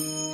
అమ్మా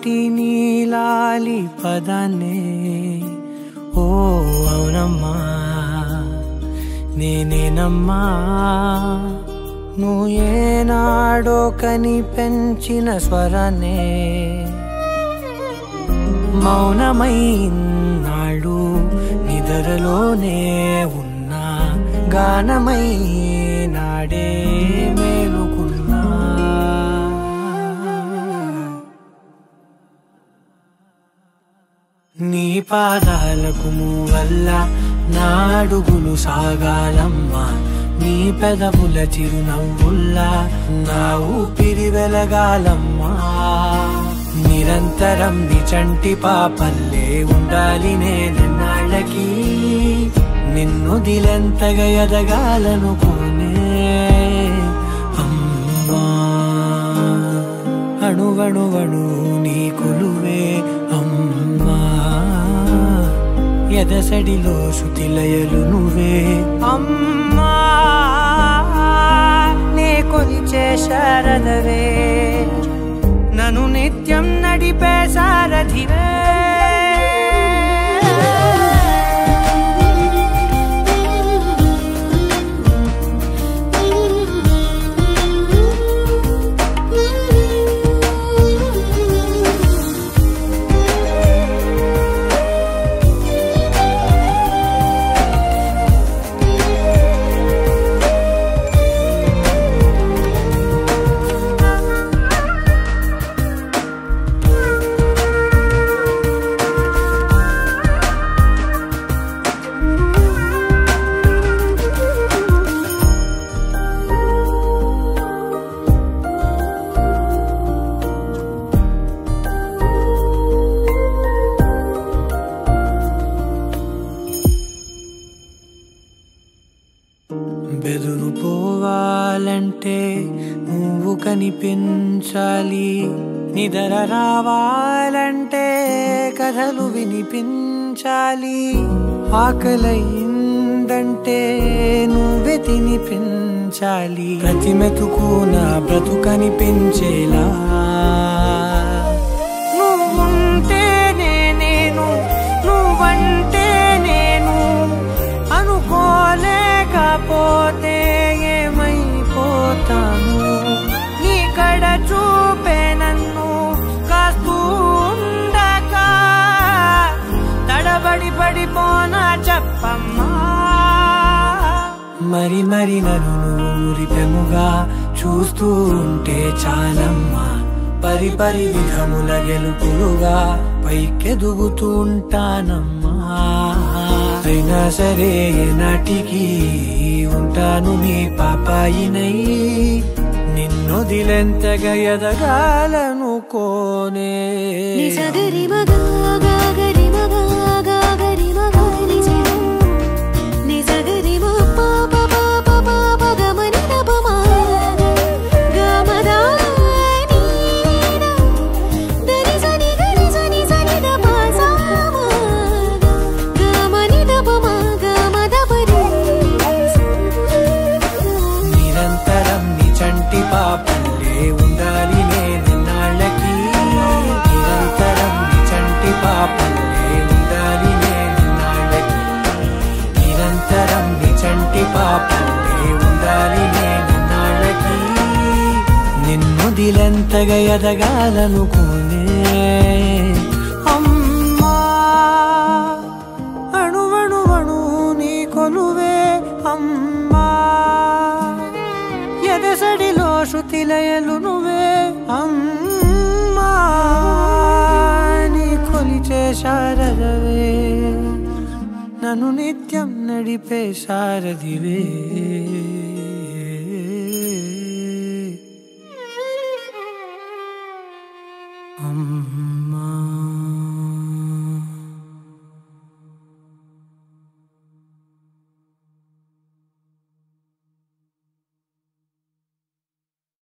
నేనానాటి నీలాలి పదాన్నే ఓ అవునమ్మా నేనేనమ్మా. నువ్వు ఏనాడో కని పెంచిన స్వరనే. మౌనమైనాడు నిద్రలోనే ఉన్నా గానమై నాడే మేలుకు నీ పాదాలకు వల్ల నాడుగులు సాగాలమ్మా. నీ పెదవుల చిరునవ్వుల్లా నా ఊపిరి వెలగాలమ్మా. నిరంతరం నీ చంటి పాపల్లే ఉండాలి నేనన్నాళ్ళకి నిన్ను దిలెంతగా ఎదగాలనుకోనే. అమ్మా అణువణువణు నీ కొలువే ఎదసడిలో శుతిలయలు నువ్వే. అమ్మా నే కొలిచే శారదవే. నను నిత్యం నడిపే సారథివే కనిపించాలి. నిదర రావాలంటే కథలు వినిపించాలి. ఆకలయిందంటే నువ్వే తినిపించాలి. ప్రతి మెతుకు నా బ్రతుకనిపించేలా పడిపోనా చెప్పమ్మా? మరి మరి నన్ను నూరిపెముగా చూస్తూ ఉంటే చాలమ్మా. పరి పరి విధముల గెలుపులుగా పైకెదుగుతూ ఉంటానమ్మా. అయినా సరే నాటికి ఉంటాను నీ పాపాయినై. నిన్నొదిలెంతగా ఎదగాలనుకోనే నిజగరి మగా గాగరి మగా నీ చంటి ఉండాలి నేనాళ్ళకి నిన్ను దిలెంతగా ఎదగాలనుకోనే అమ్మా అణువణువణు నీ కొలువే అమ్మా. ఎదసడిలో శృతిలయలు నువ్వే అమ్మా. నన్ను నిత్యం నడిపే సారథివే